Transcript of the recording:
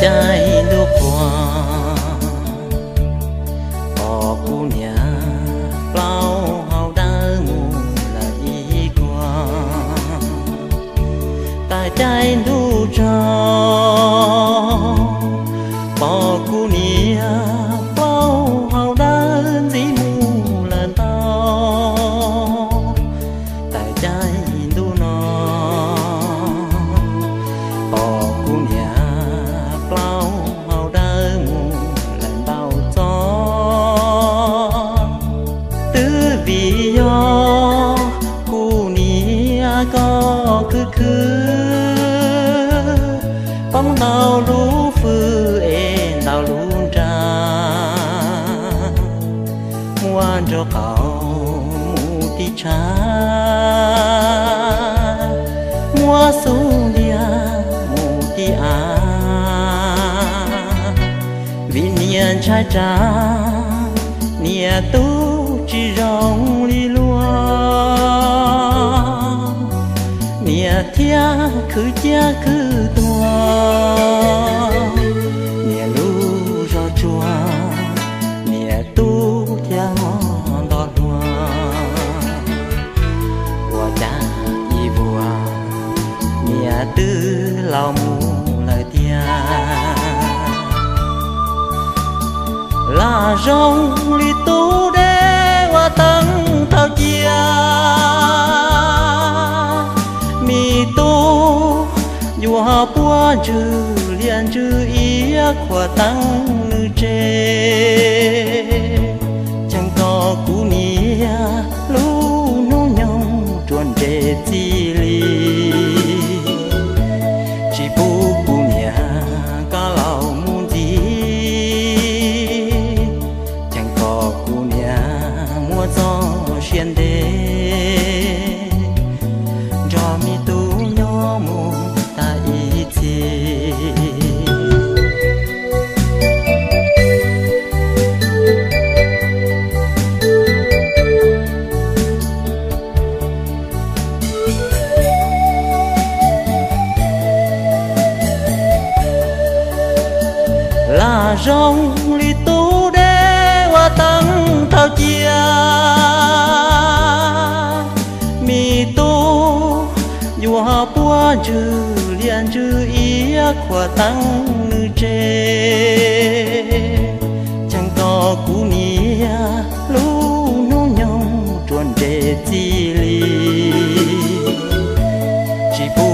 trái nước qua bỏ cu nhà bao hào đã ngủ lại qua. Tại trái đu có bóng đào lũ phư ê đào lũ trà ngoan cho cậu tí cha. Mua xuống dia mù tí à vì niên trai cha, nia tu chỉ rong li lua thia, cứ cha cứ tua nhẹ lu cho chua nhẹ tu thia ngon đo lua qua cha y vua nhẹ tư lao mu lời thia. Là rong li tu dù hà chữ liền chữ ý khoa tăng nữ chê chẳng có cú nia lu nô nhông chuồn đề chi li chỉ bu cú nia cả lão muôn gì chẳng có cú nia mua gió xuyên đê là rong li tu đê hoa tăng thao chia. Mi tu, dù hà bua chữ liền chữ ý khoa tăng nữ chê chẳng có cú mía lu nô nhông chuẩn đề chi li chỉ bu